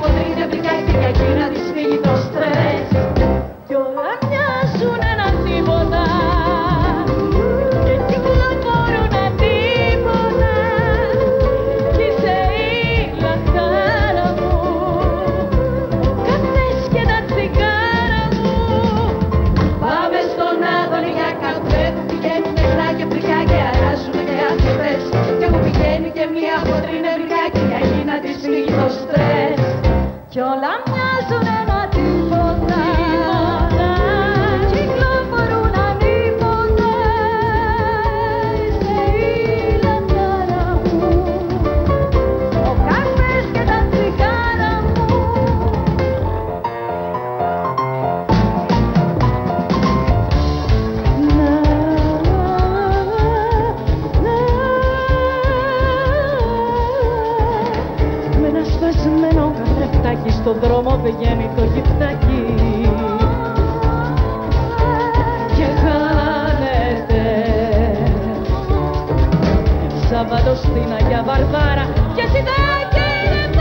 para στον δρόμο πηγαίνει το γυπτάκι και χάνεται. Σάββατο στην Αγία Βαρβάρα. Και συντάκι